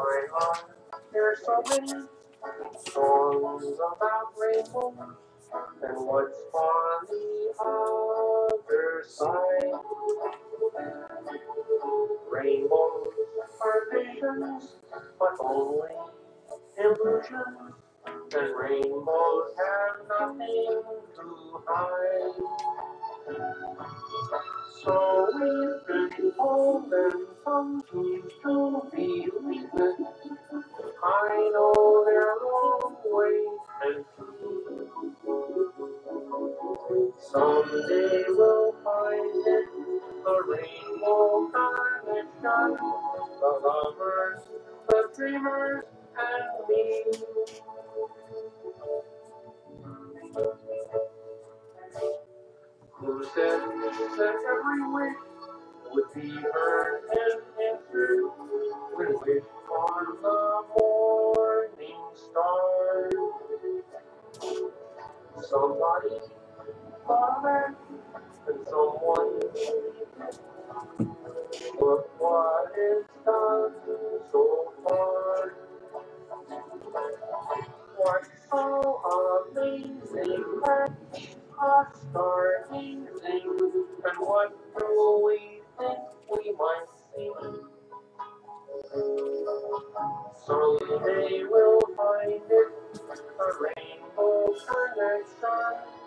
are there so many songs about rainbows and what's on the other side? Rainbows are visions, but only illusions, and rainbows have nothing to hide. So we've been told and some seem to believe Someday we'll find it, the rainbow connection, the lovers, the dreamers, and me. Who said that every wish would be heard and answered when wished on the morning star? Somebody and someone Look what it's done so far. What's so amazing that us starting things, and what do we think we might see? Someday we'll find it, a rainbow connection,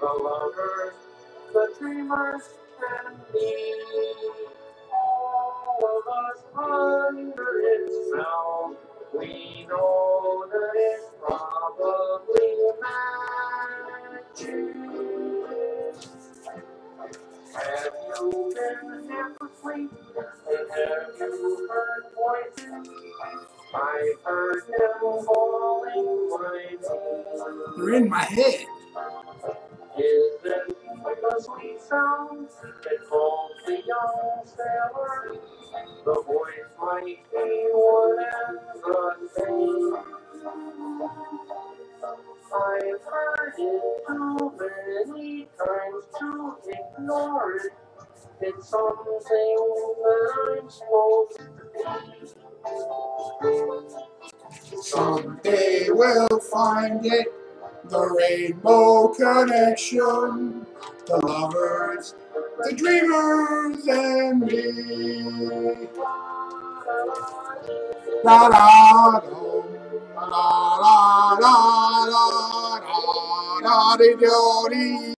the lovers, the dreamers, and me. All of us under its spell, we know that it's probably magic. Have you been? And have you heard voices? I've heard them. They're in my head. Sweet sound that calls the young sailor? The voice might be one and the same. I've heard it too many times to ignore it. It's something that I'm supposed to be. Someday we'll find it. The rainbow connection. The lovers, the dreamers, and me. La la la la la la la la la dee